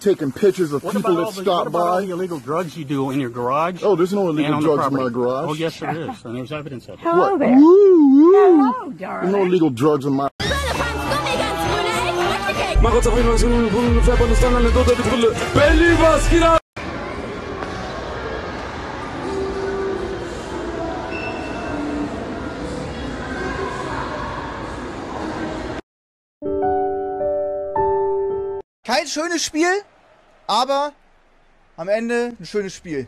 taking pictures of What people that the, stop what about all by. the illegal drugs you do in your garage? Oh, there's no illegal drugs in my garage. Oh, yes, there is, and there's evidence of it. Hello there. Woo, woo. Hello, There's no darling. illegal drugs in my. Mach uns auf jeden Fall so einen Brunnen, fährt uns dann eine tote Brille. Belly, was geht ab? Kein schönes Spiel, aber am Ende ein schönes Spiel.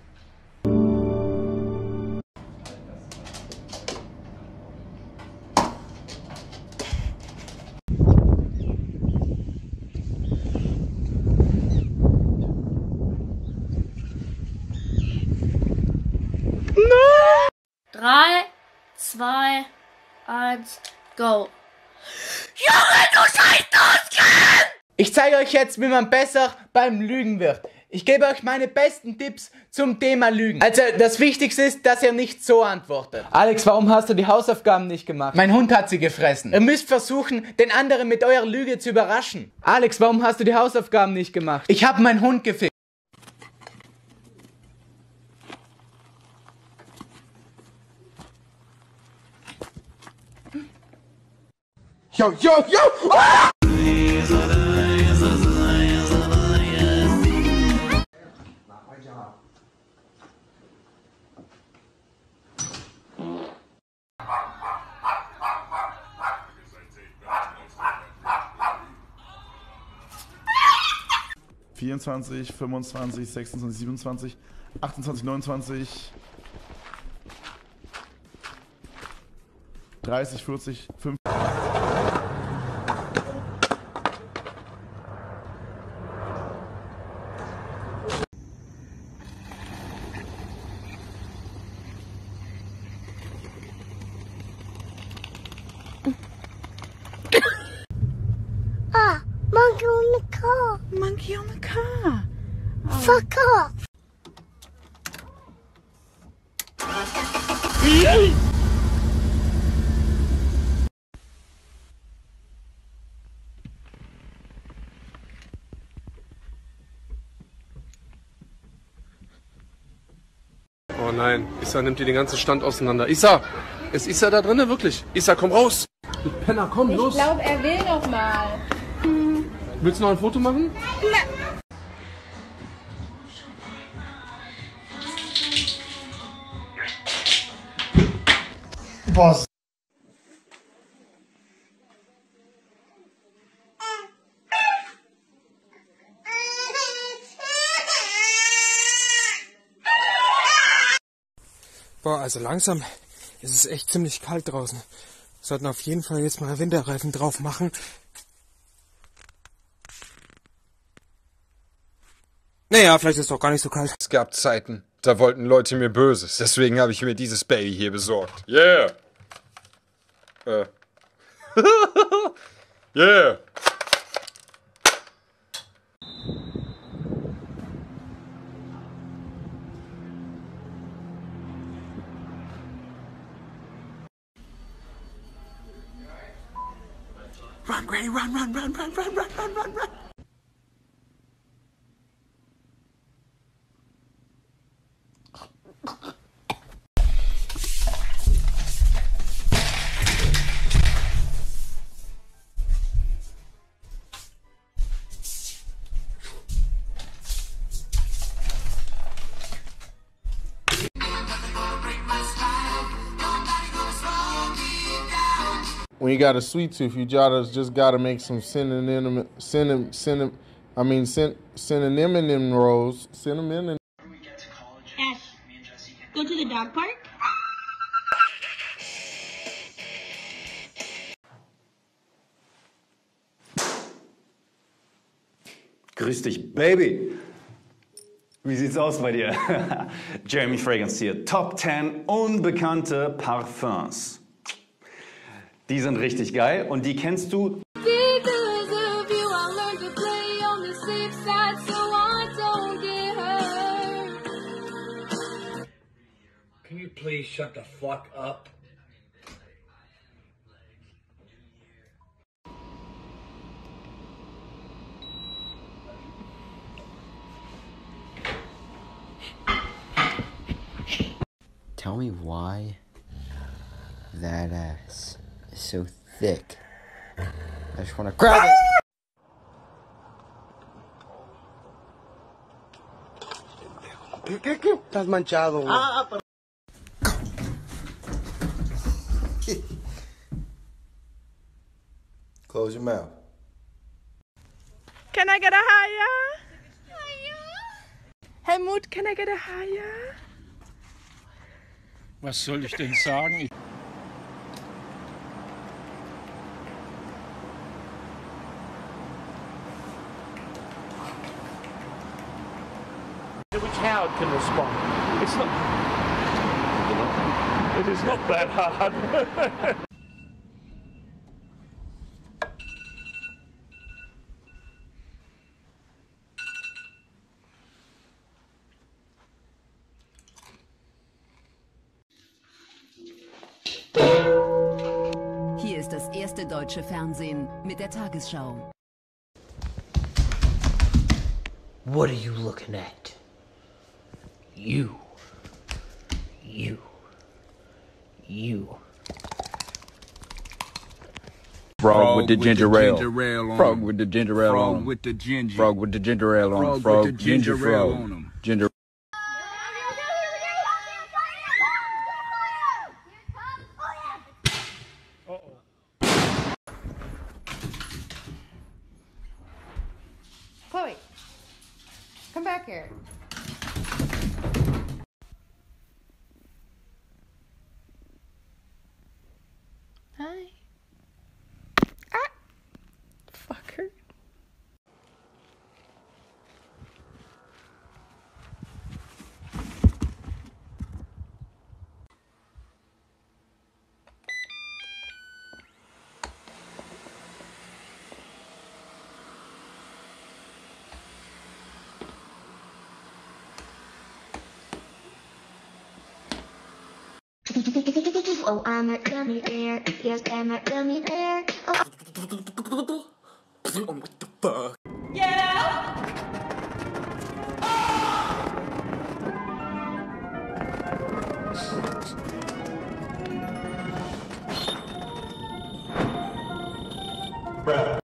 Drei, zwei, eins, go. Ich zeige euch jetzt, wie man besser beim Lügen wird. Ich gebe euch meine besten Tipps zum Thema Lügen. Also, das Wichtigste ist, dass ihr nicht so antwortet. Alex, warum hast du die Hausaufgaben nicht gemacht? Mein Hund hat sie gefressen. Ihr müsst versuchen, den anderen mit eurer Lüge zu überraschen. Alex, warum hast du die Hausaufgaben nicht gemacht? Ich habe meinen Hund gefickt. Yo, yo, yo! Vierundzwanzig, 25, 26, 27, 28, 29, 30, 40, 50. Ah, monkey on the car. Monkey on the car. Fuck off. Oh nein, Issa nimmt dir den ganzen Stand auseinander. Issa, ist Issa da drinne wirklich? Issa, komm raus! Du Penner, komm, los! glaube, er will noch mal. Willst du noch ein Foto machen? Boss. Boah, also langsam ist es echt ziemlich kalt draußen. Wir sollten auf jeden Fall jetzt mal Winterreifen drauf machen. Naja, vielleicht ist es doch gar nicht so kalt. Es gab Zeiten, da wollten Leute mir Böses. Deswegen habe ich mir dieses Baby hier besorgt. Yeah! Äh. yeah! Run, Granny, run, run, run, run, run, run, run, run, run. When you got a sweet tooth, you gotta just gotta make some synonym, synonym, synonym I mean, syn, synonym rolls, cinnamon. Ash, go to the dog park. Grüß dich, Baby. Wie sieht's aus bei dir? Jeremy Fragrance hier. Top 10 unbekannte Parfums. Die sind richtig geil und die kennst du. Can you please shut the fuck up? Tell me why that ass. Is so thick. I just want to grab it. Estás manchado, güey. Ah, Close your mouth. Can I get a higher? Helmut, can I get a higher? Was soll ich denn sagen? Ich Which Howard can respond. It's not. It is not that hard. Hier ist das erste deutsche Fernsehen mit der Tagesschau. What are you looking at? You. You. You. Frog with the ginger ale. on Frog 'em. with the ginger ale on. Frog with the ginger. Frog with the ginger ale on 'em. Frog Frog, with the ginger, ginger ale frog. on 'em. Ginger. Chloe, come back here. Oh, I'm a gummy bear. Yes, I'm a gummy bear. Oh. oh what the fuck? Get out! Bruh.